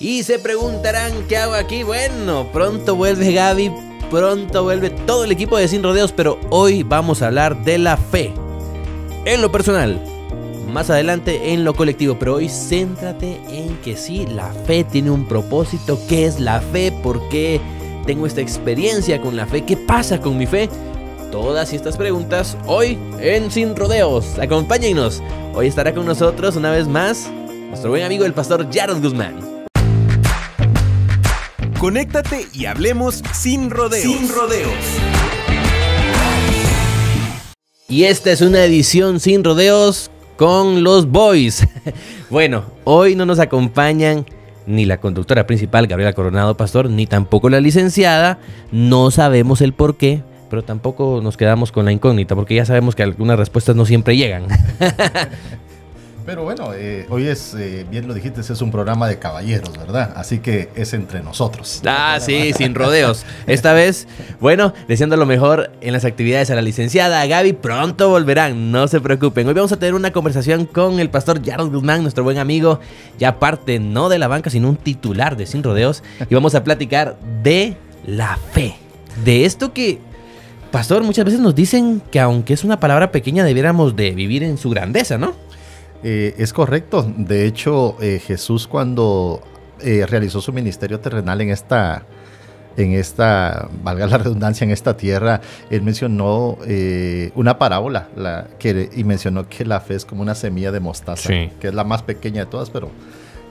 Y se preguntarán qué hago aquí. Bueno, pronto vuelve Gaby, pronto vuelve todo el equipo de Sin Rodeos, pero hoy vamos a hablar de la fe. En lo personal, más adelante en lo colectivo, pero hoy céntrate en que sí, la fe tiene un propósito. ¿Qué es la fe? ¿Por qué tengo esta experiencia con la fe? ¿Qué pasa con mi fe? Todas estas preguntas hoy en Sin Rodeos. Acompáñenos. Hoy estará con nosotros una vez más nuestro buen amigo el pastor Jared Guzmán. Conéctate y hablemos sin rodeos. Sin rodeos. Y esta es una edición sin rodeos con los boys. bueno, hoy no nos acompañan ni la conductora principal, Gabriela Coronado Pastor, ni tampoco la licenciada. No sabemos el por qué, pero tampoco nos quedamos con la incógnita, porque ya sabemos que algunas respuestas no siempre llegan. Pero bueno, eh, hoy es, eh, bien lo dijiste, es un programa de caballeros, ¿verdad? Así que es entre nosotros. Ah, sí, sin rodeos. Esta vez, bueno, deseando lo mejor en las actividades a la licenciada Gaby, pronto volverán, no se preocupen. Hoy vamos a tener una conversación con el pastor Jared Guzmán, nuestro buen amigo, ya parte no de la banca, sino un titular de Sin Rodeos, y vamos a platicar de la fe. De esto que Pastor, muchas veces nos dicen que aunque es una palabra pequeña, debiéramos de vivir en su grandeza, ¿no? Eh, es correcto. De hecho, eh, Jesús cuando eh, realizó su ministerio terrenal en esta, en esta, valga la redundancia, en esta tierra, él mencionó una parábola la, que, y mencionó que la fe es como una semilla de mostaza, que es la más pequeña de todas, pero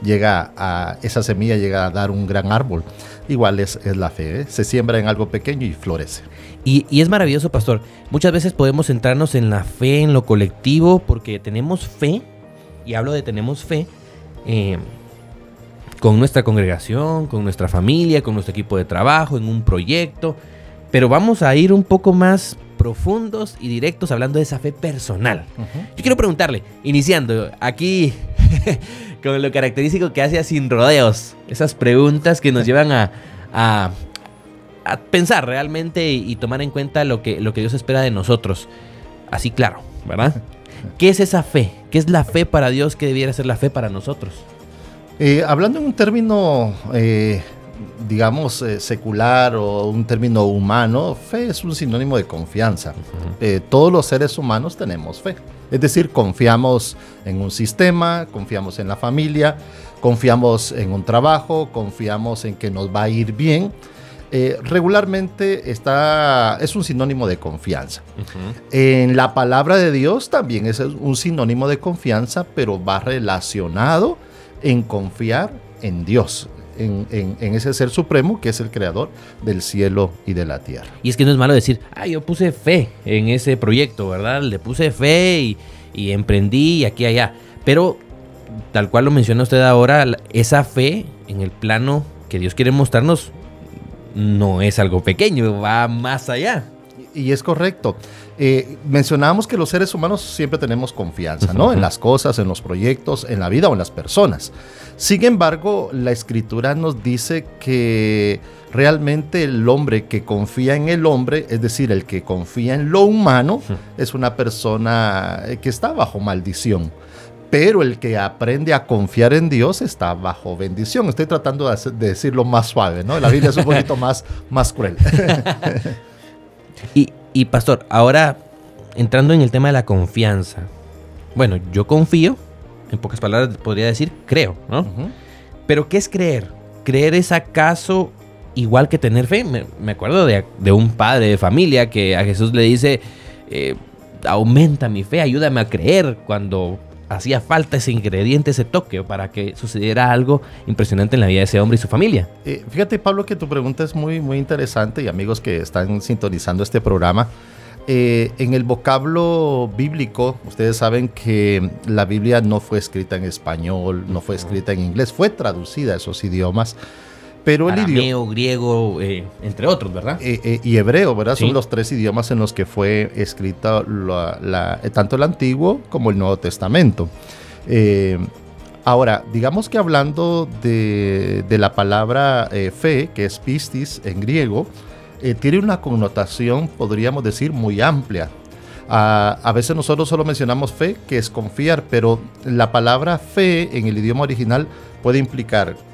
llega a esa semilla llega a dar un gran árbol. Igual es, es la fe, se siembra en algo pequeño y florece. Y, y, es maravilloso, pastor. Muchas veces podemos centrarnos en la fe, en lo colectivo, porque tenemos fe y hablo de tenemos fe, eh, con nuestra congregación, con nuestra familia, con nuestro equipo de trabajo, en un proyecto, pero vamos a ir un poco más profundos y directos hablando de esa fe personal. Yo quiero preguntarle, iniciando aquí con lo característico que hace sin rodeos, esas preguntas que nos llevan a, a, pensar realmente y, y, tomar en cuenta lo que, lo que Dios espera de nosotros. Así claro, ¿verdad? ¿Qué es esa fe? ¿Qué es la fe para Dios? ¿Qué debiera ser la fe para nosotros? Eh, hablando en un término, eh, digamos, eh, secular o un término humano, fe es un sinónimo de confianza. todos los seres humanos tenemos fe. Es decir, confiamos en un sistema, confiamos en la familia, confiamos en un trabajo, confiamos en que nos va a ir bien. Eh, regularmente está, es un sinónimo de confianza. En la palabra de Dios también es un sinónimo de confianza, pero va relacionado en confiar en Dios. En, ese ser supremo que es el creador del cielo y de la tierra. Y es que no es malo decir, ah, yo puse fe en ese proyecto, ¿verdad? Le puse fe y, y emprendí y aquí y allá. Pero, tal cual lo menciona usted ahora, esa fe en el plano que Dios quiere mostrarnos no es algo pequeño, va más allá. Y es correcto. Eh, mencionábamos que los seres humanos siempre tenemos confianza, ¿no? En las cosas, en los proyectos, en la vida o en las personas. Sin embargo, la escritura nos dice que realmente el hombre que confía en el hombre, es decir, el que confía en lo humano, es una persona que está bajo maldición pero el que aprende a confiar en Dios está bajo bendición. Estoy tratando de, decirlo más suave, ¿no? La Biblia es un poquito más, más cruel. y, pastor, ahora entrando en el tema de la confianza. Bueno, yo confío, en pocas palabras podría decir, creo, ¿no? Pero ¿qué es creer? ¿Creer es acaso igual que tener fe? Me, acuerdo de, un padre de familia que a Jesús le dice, eh, aumenta mi fe, ayúdame a creer cuando hacía falta ese ingrediente, ese toque para que sucediera algo impresionante en la vida de ese hombre y su familia. Eh, fíjate Pablo que tu pregunta es muy, muy interesante y amigos que están sintonizando este programa. Eh, en el vocablo bíblico, ustedes saben que la Biblia no fue escrita en español, no fue escrita en inglés, fue traducida a esos idiomas. Pero el idioma. griego, eh, entre otros, ¿verdad? Eh, eh, y hebreo, ¿verdad? Son los tres idiomas en los que fue escrita tanto el Antiguo como el Nuevo Testamento. ahora, digamos que hablando de, la palabra fe, que es pistis en griego, tiene una connotación, podríamos decir, muy amplia. a veces nosotros solo mencionamos fe, que es confiar, pero la palabra fe en el idioma original puede implicar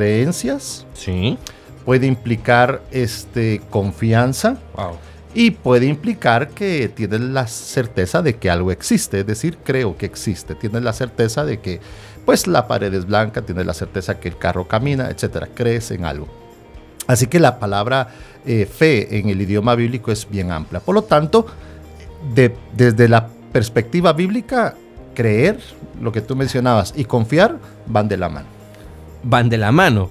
creencias, Sí. puede implicar este, confianza Wow. y puede implicar que tienes la certeza de que algo existe, es decir, creo que existe, tienes la certeza de que pues la pared es blanca, tienes la certeza que el carro camina, etcétera, crees en algo. Así que la palabra eh, fe en el idioma bíblico es bien amplia. Por lo tanto, de- desde la perspectiva bíblica, creer, lo que tú mencionabas, y confiar van de la mano. Van de la mano.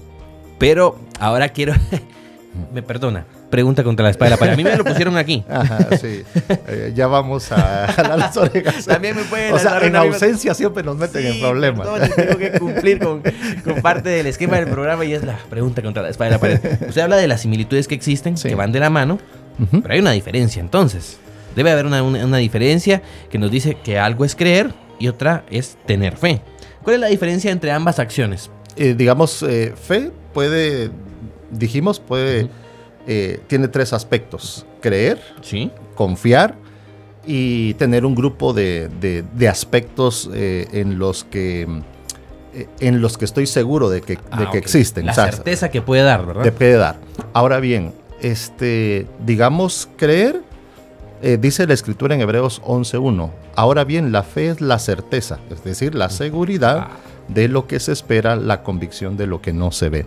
Pero ahora quiero. me perdona. Pregunta contra la espada. Para mí me lo pusieron aquí. Ajá, sí. Eh, ya vamos a, las orejas. También me pueden O sea, en misma- ausencia siempre nos meten en problemas. perdón, tengo que cumplir con, con parte del esquema del programa y es la pregunta contra la espada de la pared. Usted habla de las similitudes que existen, Sí. que van de la mano, pero hay una diferencia entonces. Debe haber una, una- una diferencia que nos dice que algo es creer y otra es tener fe. ¿Cuál es la diferencia entre ambas acciones? Eh, digamos, eh, fe puede, dijimos, puede, eh, tiene tres aspectos. Creer, Sí. confiar y tener un grupo de, de- de aspectos en los que en los que estoy seguro de que, de Ah, que existen. La O sea, certeza que puede dar, ¿verdad? te puede dar. Ahora bien, este, digamos, creer, eh, dice la escritura en Hebreos 11.1. Ahora bien, la fe es la certeza, es decir, la seguridad Ah. De lo que se espera, la convicción de lo que no se ve.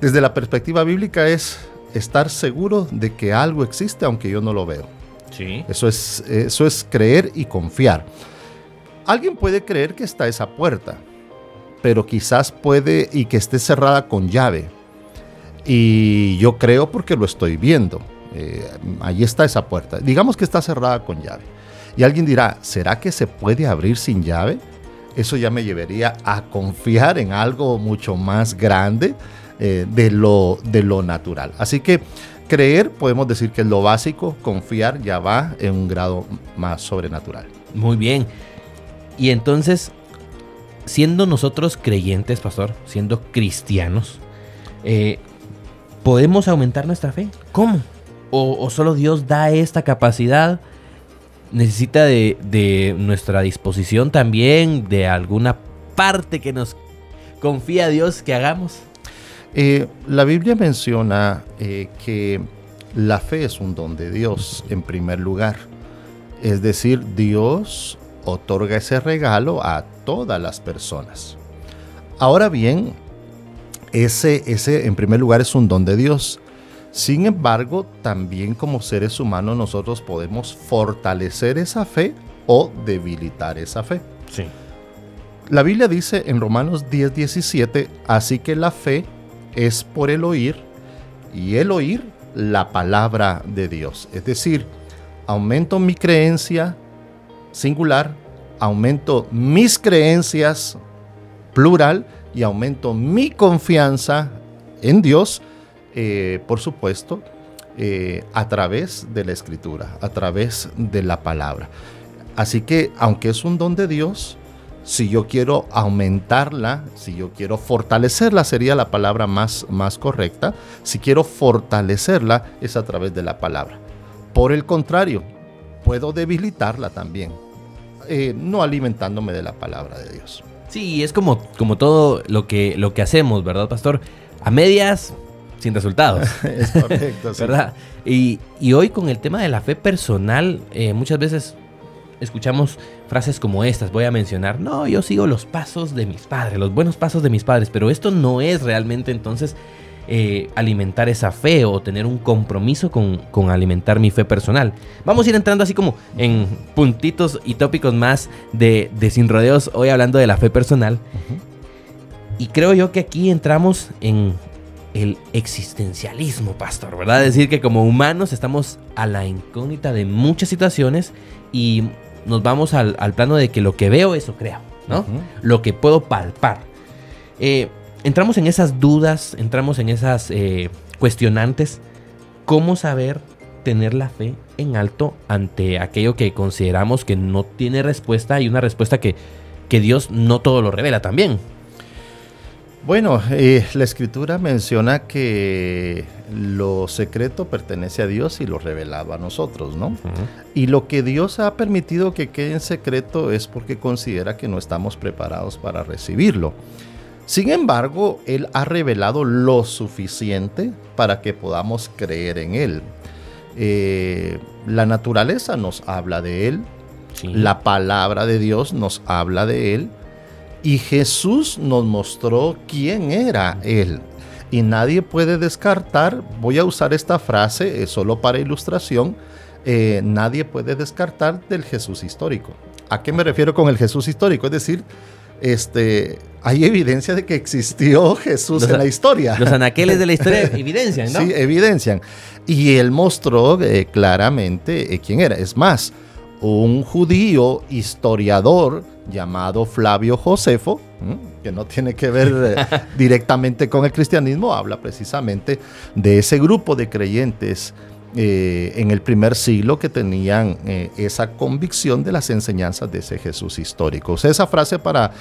Desde la perspectiva bíblica es estar seguro de que algo existe aunque yo no lo veo. Sí. Eso es, eso es creer y confiar. Alguien puede creer que está esa puerta, pero quizás puede y que esté cerrada con llave. Y yo creo porque lo estoy viendo. Eh, ahí está esa puerta. Digamos que está cerrada con llave. Y alguien dirá, ¿será que se puede abrir sin llave? Eso ya me llevaría a confiar en algo mucho más grande eh, de, lo, de lo natural. Así que creer, podemos decir que es lo básico, confiar ya va en un grado más sobrenatural. Muy bien. Y entonces, siendo nosotros creyentes, pastor, siendo cristianos, eh, ¿podemos aumentar nuestra fe? ¿Cómo? ¿O, o solo Dios da esta capacidad? ¿Necesita de, de nuestra disposición también, de alguna parte que nos confía Dios que hagamos? Eh, la Biblia menciona eh, que la fe es un don de Dios en primer lugar. Es decir, Dios otorga ese regalo a todas las personas. Ahora bien, ese, ese en primer lugar es un don de Dios. Sin embargo, también como seres humanos nosotros podemos fortalecer esa fe o debilitar esa fe. Sí. La Biblia dice en Romanos 10, 17, así que la fe es por el oír y el oír la palabra de Dios. Es decir, aumento mi creencia singular, aumento mis creencias plural y aumento mi confianza en Dios, eh, por supuesto, eh, a través de la escritura, a través de la palabra. Así que, aunque es un don de Dios, si yo quiero aumentarla, si yo quiero fortalecerla, sería la palabra más, más correcta. Si quiero fortalecerla, es a través de la palabra. Por el contrario, puedo debilitarla también, eh, no alimentándome de la palabra de Dios. Sí, es como, como todo lo que, lo que hacemos, ¿verdad, pastor? A medias, sin resultados. es correcto, sí. ¿verdad? Y, y hoy con el tema de la fe personal, eh, muchas veces escuchamos frases como estas, voy a mencionar, no, yo sigo los pasos de mis padres, los buenos pasos de mis padres, pero esto no es realmente entonces eh, alimentar esa fe o tener un compromiso con, con alimentar mi fe personal. Vamos a ir entrando así como en puntitos y tópicos más de, de sin rodeos, hoy hablando de la fe personal. Y creo yo que aquí entramos en el existencialismo, pastor, ¿verdad? Es decir, que como humanos estamos a la incógnita de muchas situaciones y nos vamos al, al plano de que lo que veo, eso creo, ¿no? Lo que puedo palpar. Eh, entramos en esas dudas, entramos en esas eh, cuestionantes. ¿Cómo saber tener la fe en alto ante aquello que consideramos que no tiene respuesta y una respuesta que, que Dios no todo lo revela también? Bueno, eh, la escritura menciona que lo secreto pertenece a Dios y lo revelado a nosotros, ¿no? Y lo que Dios ha permitido que quede en secreto es porque considera que no estamos preparados para recibirlo. Sin embargo, Él ha revelado lo suficiente para que podamos creer en Él. Eh, la naturaleza nos habla de Él, la palabra de Dios nos habla de Él, y Jesús nos mostró quién era Él. Y nadie puede descartar, voy a usar esta frase eh, solo para ilustración, eh, nadie puede descartar del Jesús histórico. ¿A qué me refiero con el Jesús histórico? Es decir, este, hay evidencia de que existió Jesús en la historia. Los anaqueles de la historia evidencian, ¿no? Sí, evidencian. Y él mostró eh, claramente eh, quién era. Es más, un judío historiador llamado Flavio Josefo, que no tiene que ver eh, directamente con el cristianismo, habla precisamente de ese grupo de creyentes en el primer siglo que tenían esa convicción de las enseñanzas de ese Jesús histórico. O sea, esa frase para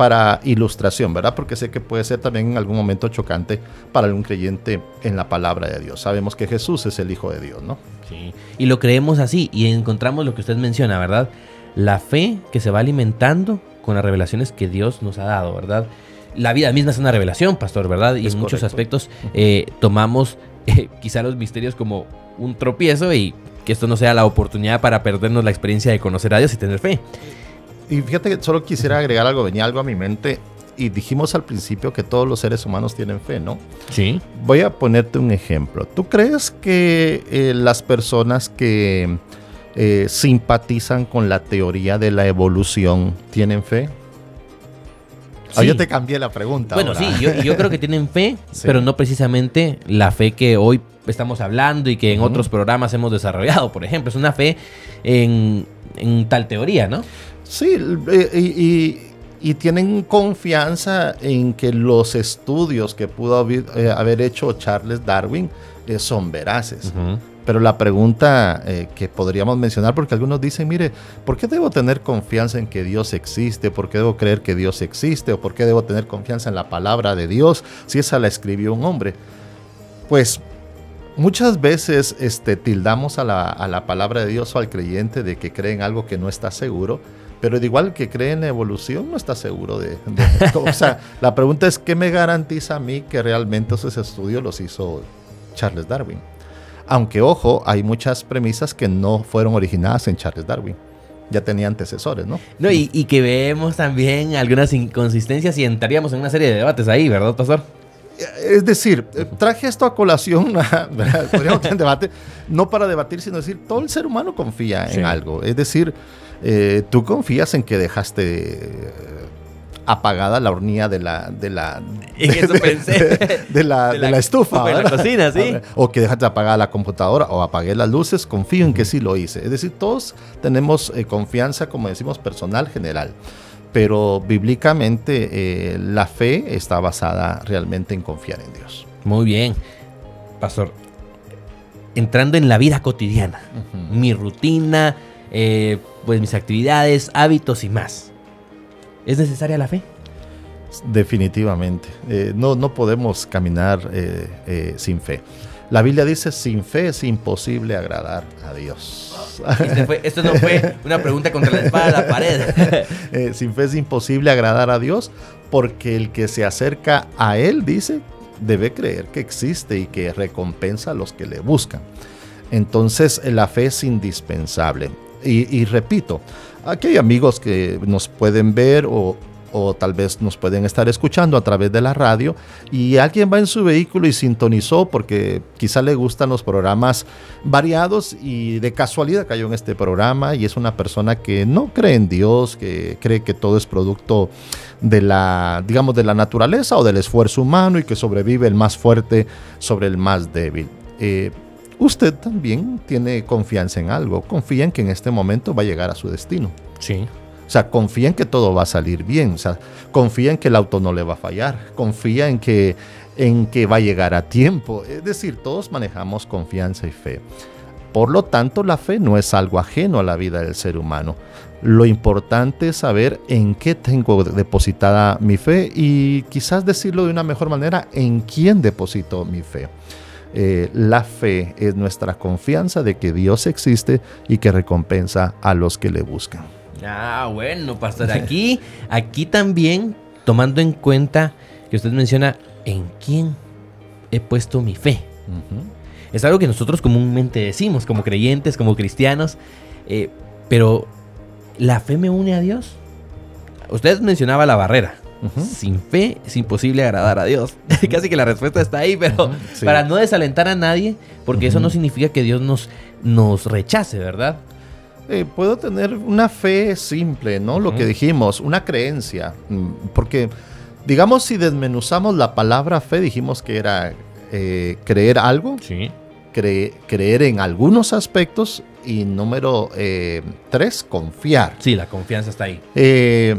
para ilustración, ¿verdad? Porque sé que puede ser también en algún momento chocante para algún creyente en la palabra de Dios. Sabemos que Jesús es el Hijo de Dios, ¿no? Sí. Y lo creemos así y encontramos lo que usted menciona, ¿verdad? La fe que se va alimentando con las revelaciones que Dios nos ha dado, ¿verdad? La vida misma es una revelación, pastor, ¿verdad? Y en muchos aspectos eh, tomamos eh, quizá los misterios como un tropiezo y que esto no sea la oportunidad para perdernos la experiencia de conocer a Dios y tener fe. Y fíjate que solo quisiera agregar algo, venía algo a mi mente. Y dijimos al principio que todos los seres humanos tienen fe, ¿no? Sí. Voy a ponerte un ejemplo. ¿Tú crees que eh, las personas que eh, simpatizan con la teoría de la evolución tienen fe? Sí. yo te cambié la pregunta. Bueno, sí, yo, creo que tienen fe, pero no precisamente la fe que hoy estamos hablando y que en otros programas hemos desarrollado, por ejemplo. Es una fe en, en tal teoría, ¿no? Sí, eh, y, tienen confianza en que los estudios que pudo haber, eh, hecho Charles Darwin eh, son veraces. Pero la pregunta que podríamos mencionar, porque algunos dicen, mire, ¿por qué debo tener confianza en que Dios existe? ¿Por qué debo creer que Dios existe? ¿O por qué debo tener confianza en la palabra de Dios si esa la escribió un hombre? Pues muchas veces este, tildamos a la, a la palabra de Dios o al creyente de que cree en algo que no está seguro pero de igual que cree en la evolución, no está seguro de, O sea, la pregunta es, ¿qué me garantiza a mí que realmente esos estudios los hizo Charles Darwin? Aunque, ojo, hay muchas premisas que no fueron originadas en Charles Darwin. Ya tenía antecesores, ¿no? No, y, que vemos también algunas inconsistencias y entraríamos en una serie de debates ahí, ¿verdad, pastor? Es decir, traje esto a colación, podríamos tener debate, no para debatir, sino decir, todo el ser humano confía en algo. Es decir, eh, ¿Tú confías en que dejaste eh, apagada la hornilla de la de la de, la, estufa de la cocina sí. o que dejaste apagada la computadora o apagué las luces confío en que sí lo hice. Es decir todos tenemos eh, confianza como decimos personal general. Pero bíblicamente la fe está basada realmente en confiar en Dios. Muy bien. Pastor entrando en la vida cotidiana mi rutina eh, pues mis actividades, hábitos y más. ¿Es necesaria la fe? Definitivamente. Eh, no, no podemos caminar eh, sin fe. La Biblia dice, sin fe es imposible agradar a Dios. Este esto no fue una pregunta contra la espada de la pared. sin fe es imposible agradar a Dios porque el que se acerca a Él, dice, debe creer que existe y que recompensa a los que le buscan. Entonces la fe es indispensable. Y, repito, aquí hay amigos que nos pueden ver o, tal vez nos pueden estar escuchando a través de la radio y alguien va en su vehículo y sintonizó porque quizá le gustan los programas variados y de casualidad cayó en este programa y es una persona que no cree en Dios, que cree que todo es producto de la, digamos, de la naturaleza o del esfuerzo humano y que sobrevive el más fuerte sobre el más débil. Eh, usted también tiene confianza en algo, confía en que en este momento va a llegar a su destino. Sí. O sea, confía en que todo va a salir bien, o sea, confía en que el auto no le va a fallar, confía en que, en que va a llegar a tiempo. Es decir, todos manejamos confianza y fe. Por lo tanto, la fe no es algo ajeno a la vida del ser humano. Lo importante es saber en qué tengo depositada mi fe y quizás decirlo de una mejor manera, en quién deposito mi fe. Eh, la fe es nuestra confianza de que Dios existe y que recompensa a los que le buscan. Ah, bueno, pastor, aquí, aquí también tomando en cuenta que usted menciona, ¿en quién he puesto mi fe? Es algo que nosotros comúnmente decimos, como creyentes, como cristianos, eh, pero ¿la fe me une a Dios? Usted mencionaba la barrera. Sin fe es imposible agradar a Dios. Casi que la respuesta está ahí, pero para no desalentar a nadie, porque eso no significa que Dios nos, nos rechace, ¿verdad? Eh, puedo tener una fe simple, ¿no? Lo que dijimos, una creencia. Mm, porque, digamos, si desmenuzamos la palabra fe, dijimos que era eh, creer algo, sí. creer en algunos aspectos y número eh, tres, confiar. Sí, la confianza está ahí. Eh,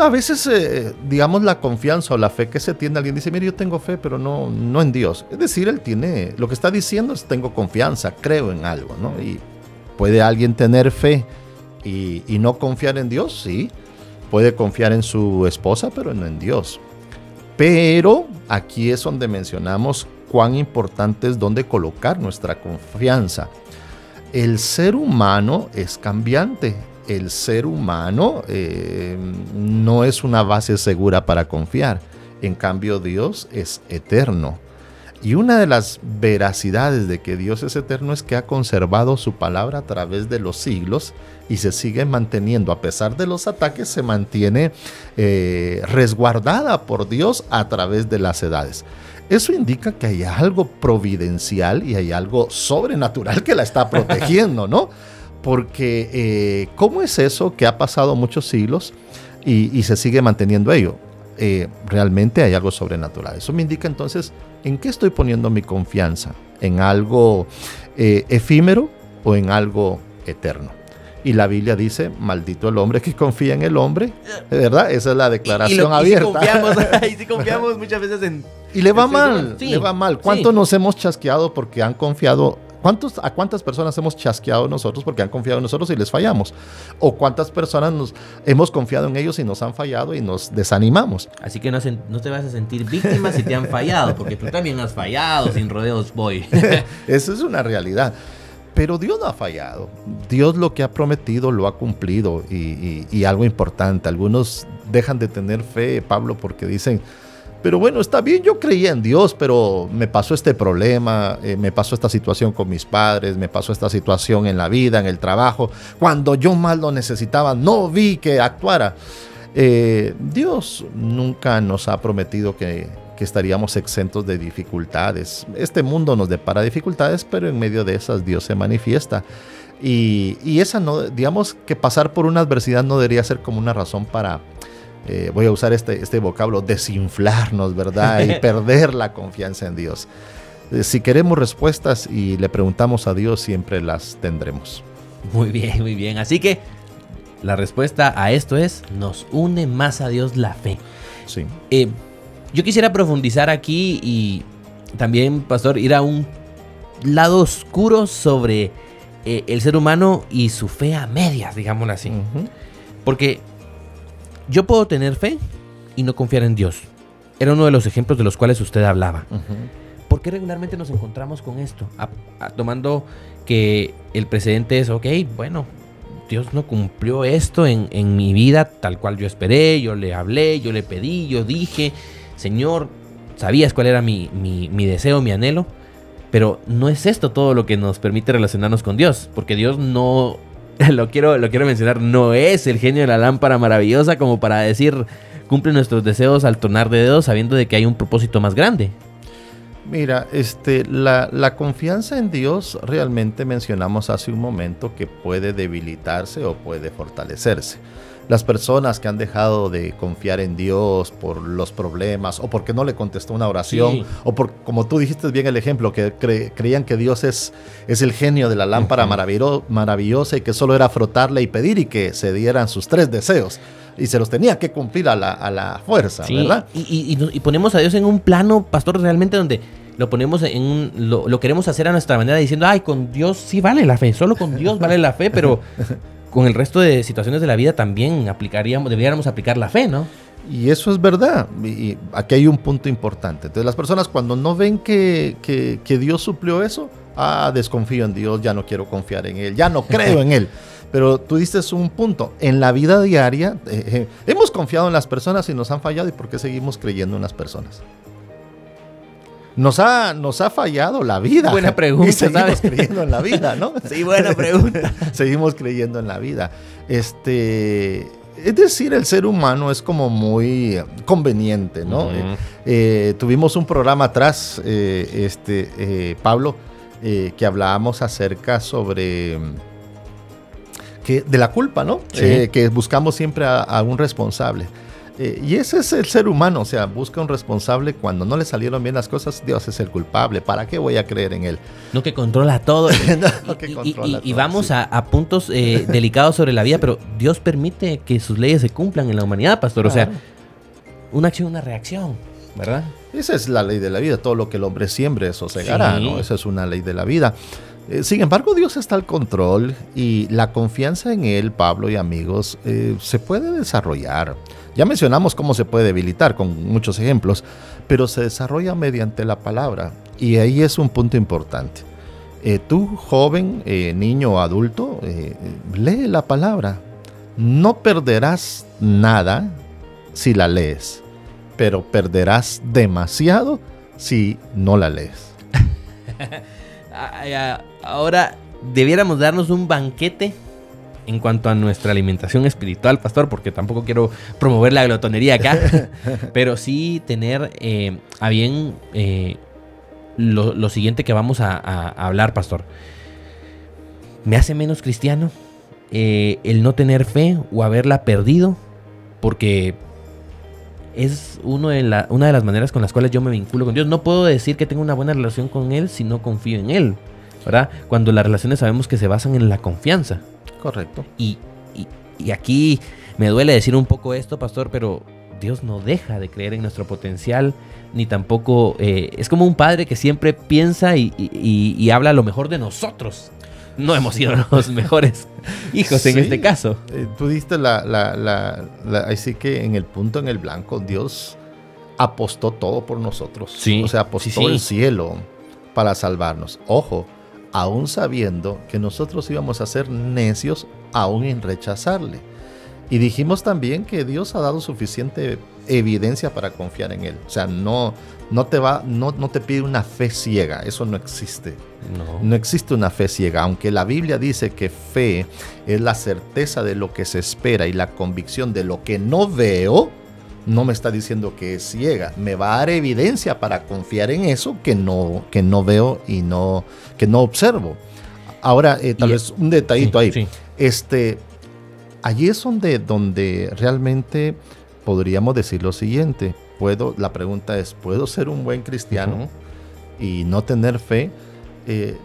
a veces, eh, digamos, la confianza o la fe que se tiene, alguien dice, mire, yo tengo fe, pero no, no en Dios. Es decir, él tiene, lo que está diciendo es, tengo confianza, creo en algo, ¿no? Y puede alguien tener fe y, y no confiar en Dios, sí. Puede confiar en su esposa, pero no en Dios. Pero aquí es donde mencionamos cuán importante es dónde colocar nuestra confianza. El ser humano es cambiante el ser humano eh, no es una base segura para confiar. En cambio, Dios es eterno. Y una de las veracidades de que Dios es eterno es que ha conservado su palabra a través de los siglos y se sigue manteniendo, a pesar de los ataques, se mantiene eh, resguardada por Dios a través de las edades. Eso indica que hay algo providencial y hay algo sobrenatural que la está protegiendo, ¿no? porque eh, ¿cómo es eso que ha pasado muchos siglos y, se sigue manteniendo ello? Eh, realmente hay algo sobrenatural. Eso me indica entonces en qué estoy poniendo mi confianza, en algo eh, efímero o en algo eterno. Y la Biblia dice, maldito el hombre que confía en el hombre, ¿verdad? Esa es la declaración abierta. Y confiamos, y sí confiamos muchas veces en... Y le va mal, le va mal. ¿Cuánto nos hemos chasqueado porque han confiado ¿A cuántas personas hemos chasqueado nosotros porque han confiado en nosotros y les fallamos? ¿O cuántas personas nos hemos confiado en ellos y nos han fallado y nos desanimamos? Así que no, no te vas a sentir víctima si te han fallado, porque tú también has fallado, sin rodeos voy. Eso es una realidad. Pero Dios no ha fallado. Dios lo que ha prometido lo ha cumplido. y, algo importante, algunos dejan de tener fe, Pablo, porque dicen, pero bueno, está bien, yo creía en Dios, pero me pasó este problema, eh, me pasó esta situación con mis padres, me pasó esta situación en la vida, en el trabajo. Cuando yo más lo necesitaba, no vi que actuara. Eh, Dios nunca nos ha prometido que, estaríamos exentos de dificultades. Este mundo nos depara dificultades, pero en medio de esas Dios se manifiesta. Y, esa no, digamos que pasar por una adversidad no debería ser como una razón para eh, voy a usar este, este vocablo, desinflarnos, ¿verdad? Y perder la confianza en Dios. Eh, si queremos respuestas y le preguntamos a Dios, siempre las tendremos. Muy bien, muy bien. Así que la respuesta a esto es, nos une más a Dios la fe. Sí. Eh, yo quisiera profundizar aquí y también, pastor, ir a un lado oscuro sobre el ser humano y su fe a medias, digámoslo así. Porque yo puedo tener fe y no confiar en Dios. Era uno de los ejemplos de los cuales usted hablaba. ¿Por qué regularmente nos encontramos con esto? tomando que el precedente es, ok, bueno, Dios no cumplió esto en, mi vida tal cual yo esperé, yo le hablé, yo le pedí, yo dije, Señor, sabías cuál era mi, mi deseo, mi anhelo, pero no es esto todo lo que nos permite relacionarnos con Dios, porque Dios no lo quiero, lo quiero mencionar, no es el genio de la lámpara maravillosa como para decir cumple nuestros deseos al tornar de dedos sabiendo de que hay un propósito más grande. Mira, este, la, la, confianza en Dios realmente mencionamos hace un momento que puede debilitarse o puede fortalecerse las personas que han dejado de confiar en Dios por los problemas o porque no le contestó una oración o por, como tú dijiste bien el ejemplo, que creían que Dios es, es el genio de la lámpara maravillosa y que solo era frotarle y pedir y que se dieran sus tres deseos. Y se los tenía que cumplir a la, a la fuerza, ¿verdad? Y, y, ponemos a Dios en un plano, pastor, realmente donde lo ponemos en un, lo, lo, queremos hacer a nuestra manera diciendo, ay, con Dios sí vale la fe, solo con Dios vale la fe, pero con el resto de situaciones de la vida también aplicaríamos, deberíamos aplicar la fe, ¿no? Y eso es verdad. Y aquí hay un punto importante. Entonces las personas cuando no ven que, que, Dios suplió eso, ah, desconfío en Dios, ya no quiero confiar en Él, ya no creo en Él. Pero tú diste un punto. En la vida diaria, eh, eh, hemos confiado en las personas y nos han fallado. ¿Y por qué seguimos creyendo en las personas? Nos ha, nos ha fallado la vida. Buena pregunta, y seguimos creyendo en la vida, ¿no? sí, buena pregunta. seguimos creyendo en la vida. Este, es decir, el ser humano es como muy conveniente, ¿no? Eh, tuvimos un programa atrás, este, Pablo, que hablábamos acerca sobre que, de la culpa, ¿no? Eh, que buscamos siempre a, un responsable. Eh, y ese es el ser humano, o sea, busca un responsable cuando no le salieron bien las cosas, Dios es el culpable, ¿para qué voy a creer en él? No que controla todo. y, vamos a, puntos eh, delicados sobre la vida, pero Dios permite que sus leyes se cumplan en la humanidad, pastor. O sea, una acción, una reacción, ¿verdad? Esa es la ley de la vida, todo lo que el hombre siembre, eso se hará, ¿no? Esa es una ley de la vida. Eh, sin embargo, Dios está al control y la confianza en Él, Pablo y amigos, eh, se puede desarrollar. Ya mencionamos cómo se puede debilitar con muchos ejemplos, pero se desarrolla mediante la palabra y ahí es un punto importante. Eh, tú, joven, niño o adulto, lee la palabra. No perderás nada si la lees, pero perderás demasiado si no la lees. ahora debiéramos darnos un banquete en cuanto a nuestra alimentación espiritual, pastor, porque tampoco quiero promover la glotonería acá, pero sí tener eh, a bien eh, lo, siguiente que vamos a, hablar, pastor. ¿Me hace menos cristiano eh, el no tener fe o haberla perdido? Porque es uno de la, una de las maneras con las cuales yo me vinculo con Dios. No puedo decir que tengo una buena relación con Él si no confío en Él. ¿verdad? Cuando las relaciones sabemos que se basan en la confianza. Correcto. Y, aquí me duele decir un poco esto, pastor, pero Dios no deja de creer en nuestro potencial, ni tampoco eh, es como un padre que siempre piensa y, habla lo mejor de nosotros. No hemos sido los mejores hijos en este caso. Eh, tú diste la, la, así que en el punto en el blanco, Dios apostó todo por nosotros. Sí. O sea, apostó el cielo para salvarnos. Ojo, aún sabiendo que nosotros íbamos a ser necios aún en rechazarle. Y dijimos también que Dios ha dado suficiente evidencia para confiar en Él. O sea, no, no, te, va, no, no te pide una fe ciega, eso no existe. No. no existe una fe ciega, aunque la Biblia dice que fe es la certeza de lo que se espera y la convicción de lo que no veo no me está diciendo que es ciega, me va a dar evidencia para confiar en eso que no, que no veo y no, que no observo. Ahora, eh, tal vez un detallito ahí. Este, allí es donde, donde realmente podríamos decir lo siguiente. Puedo, la pregunta es, ¿puedo ser un buen cristiano y no tener fe? Eh,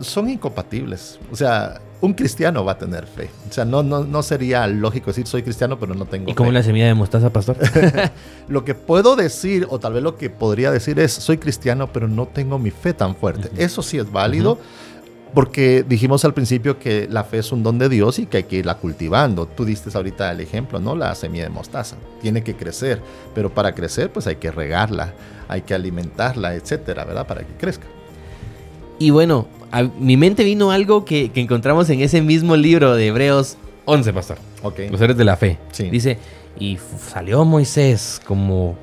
son incompatibles. O sea, un cristiano va a tener fe. O sea, no, no, no sería lógico decir soy cristiano, pero no tengo ¿Y cómo la semilla de mostaza, pastor? lo que puedo decir, o tal vez lo que podría decir es soy cristiano, pero no tengo mi fe tan fuerte. Eso sí es válido. Porque dijimos al principio que la fe es un don de Dios y que hay que irla cultivando. Tú diste ahorita el ejemplo, ¿no? La semilla de mostaza. Tiene que crecer, pero para crecer pues hay que regarla, hay que alimentarla, etcétera, ¿verdad? Para que crezca. Y bueno, a mi mente vino algo que, encontramos en ese mismo libro de Hebreos 11, pastor. Okay. Los héroes de la fe. Dice, y salió Moisés como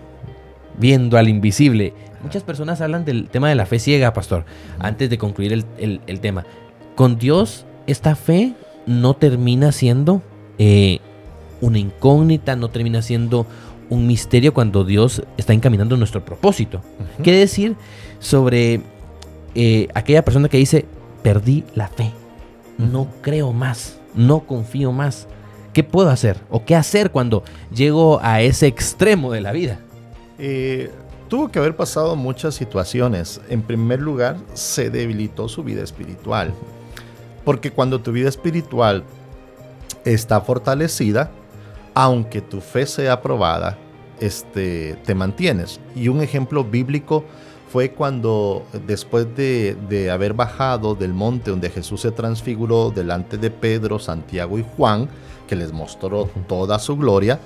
viendo al invisible. Muchas personas hablan del tema de la fe ciega, pastor, antes de concluir el, tema. Con Dios, esta fe no termina siendo eh, una incógnita, no termina siendo un misterio cuando Dios está encaminando nuestro propósito. ¿Qué decir sobre eh, aquella persona que dice, perdí la fe, no creo más, no confío más. ¿Qué puedo hacer? ¿O qué hacer cuando llego a ese extremo de la vida? Eh, tuvo que haber pasado muchas situaciones. En primer lugar, se debilitó su vida espiritual. Porque cuando tu vida espiritual está fortalecida, aunque tu fe sea probada, este, te mantienes. Y un ejemplo bíblico fue cuando después de, haber bajado del monte donde Jesús se transfiguró delante de Pedro, Santiago y Juan, que les mostró toda su gloria,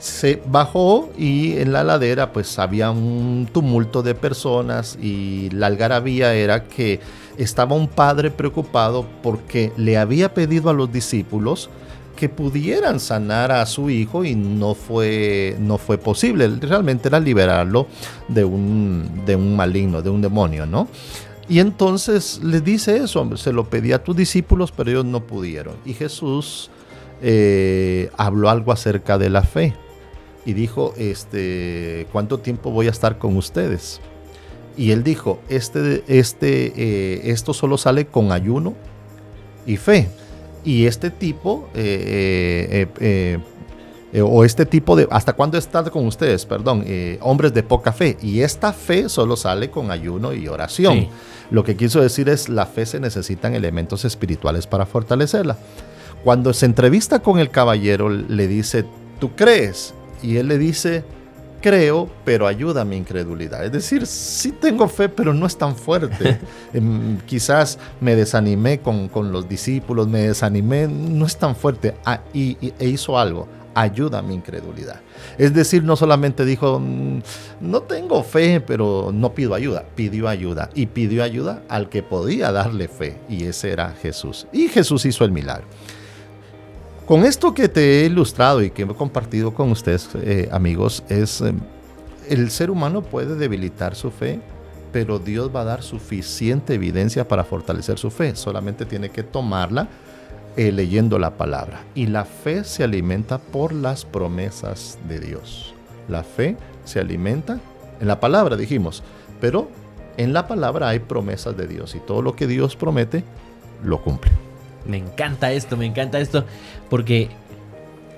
se bajó y en la ladera pues había un tumulto de personas y la algarabía era que estaba un padre preocupado porque le había pedido a los discípulos que pudieran sanar a su hijo y no fue, no fue posible. Realmente era liberarlo de un, de un maligno, de un demonio, ¿no? Y entonces le dice eso, se lo pedía a tus discípulos, pero ellos no pudieron. Y Jesús eh, habló algo acerca de la fe y dijo, este, ¿cuánto tiempo voy a estar con ustedes? Y él dijo, este, este, eh, esto solo sale con ayuno y fe. Y este tipo, eh, o este tipo de, ¿hasta cuándo estar con ustedes? Perdón, hombres de poca fe. Y esta fe solo sale con ayuno y oración. Lo que quiso decir es, la fe se necesitan elementos espirituales para fortalecerla. Cuando se entrevista con el caballero, le dice, ¿tú crees? Y él le dice, creo, pero ayuda a mi incredulidad. Es decir, sí tengo fe, pero no es tan fuerte. Em, quizás me desanimé con, los discípulos, me desanimé, no es tan fuerte. Ah, y, e hizo algo, ayuda a mi incredulidad. Es decir, no solamente dijo, mm, no tengo fe, pero no pido ayuda, pidió ayuda. Y pidió ayuda al que podía darle fe, y ese era Jesús. Y Jesús hizo el milagro. Con esto que te he ilustrado y que he compartido con ustedes, eh, amigos, es eh, el ser humano puede debilitar su fe, pero Dios va a dar suficiente evidencia para fortalecer su fe. Solamente tiene que tomarla eh, leyendo la palabra. Y la fe se alimenta por las promesas de Dios. La fe se alimenta en la palabra, dijimos, pero en la palabra hay promesas de Dios y todo lo que Dios promete lo cumple. Me encanta esto, me encanta esto, porque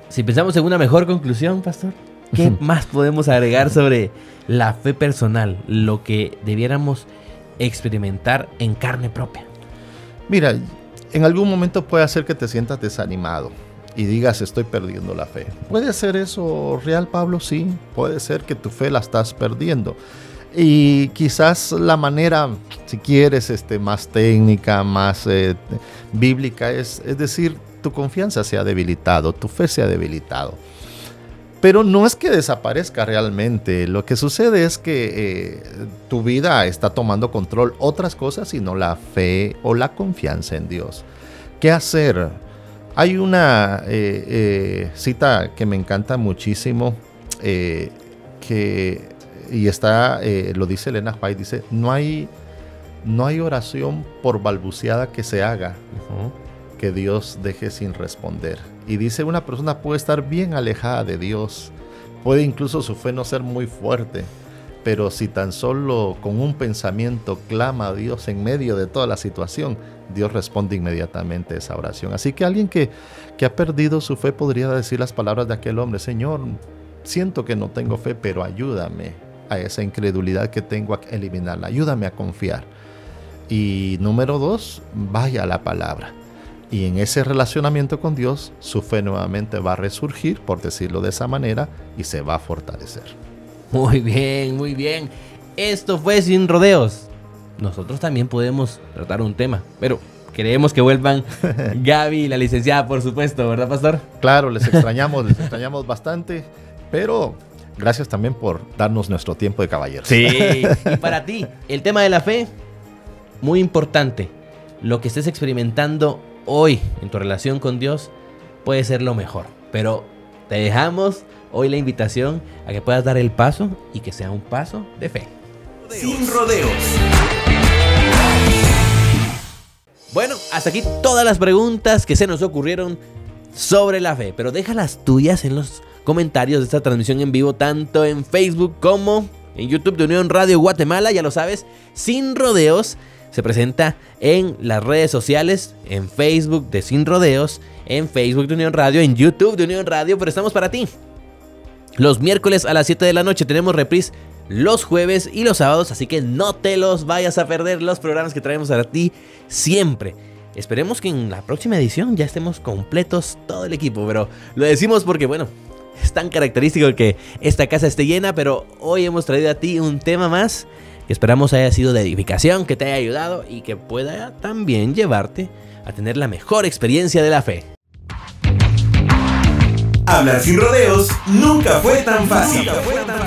si pensamos en una mejor conclusión, pastor, ¿qué más podemos agregar sobre la fe personal, lo que debiéramos experimentar en carne propia? Mira, en algún momento puede hacer que te sientas desanimado y digas estoy perdiendo la fe. ¿Puede ser eso real, Pablo? Sí, puede ser que tu fe la estás perdiendo. Y quizás la manera, si quieres, este, más técnica, más eh, bíblica, es, es decir, tu confianza se ha debilitado, tu fe se ha debilitado. Pero no es que desaparezca realmente. Lo que sucede es que eh, tu vida está tomando control otras cosas y no la fe o la confianza en Dios. ¿Qué hacer? Hay una eh, cita que me encanta muchísimo que y está, eh, lo dice Elena White, dice, no hay, no hay oración por balbuceada que se haga que Dios deje sin responder. Y dice, una persona puede estar bien alejada de Dios, puede incluso su fe no ser muy fuerte, pero si tan solo con un pensamiento clama a Dios en medio de toda la situación, Dios responde inmediatamente esa oración. Así que alguien que, que ha perdido su fe podría decir las palabras de aquel hombre, Señor, siento que no tengo fe, pero ayúdame a esa incredulidad que tengo a eliminarla. Ayúdame a confiar. Y número dos, vaya a la palabra. Y en ese relacionamiento con Dios, su fe nuevamente va a resurgir, por decirlo de esa manera, y se va a fortalecer. Muy bien, muy bien. Esto fue sin rodeos. Nosotros también podemos tratar un tema, pero queremos que vuelvan Gaby y la licenciada, por supuesto, ¿verdad, pastor? Claro, les extrañamos, les extrañamos bastante, pero gracias también por darnos nuestro tiempo de caballeros. Sí, y para ti, el tema de la fe, muy importante. Lo que estés experimentando hoy en tu relación con Dios puede ser lo mejor. Pero te dejamos hoy la invitación a que puedas dar el paso y que sea un paso de fe. Sin rodeos. Bueno, hasta aquí todas las preguntas que se nos ocurrieron sobre la fe, pero deja las tuyas en los comentarios de esta transmisión en vivo, tanto en Facebook como en YouTube de Unión Radio Guatemala, ya lo sabes, sin rodeos. Se presenta en las redes sociales, en Facebook de Sin Rodeos, en Facebook de Unión Radio, en YouTube de Unión Radio, pero estamos para ti. Los miércoles a las 7 de la noche tenemos reprise los jueves y los sábados, así que no te los vayas a perder los programas que traemos a ti siempre. Esperemos que en la próxima edición ya estemos completos todo el equipo, pero lo decimos porque bueno, es tan característico que esta casa esté llena, pero hoy hemos traído a ti un tema más que esperamos haya sido de edificación, que te haya ayudado y que pueda también llevarte a tener la mejor experiencia de la fe. Hablar sin rodeos nunca fue tan fácil. Nunca fue tan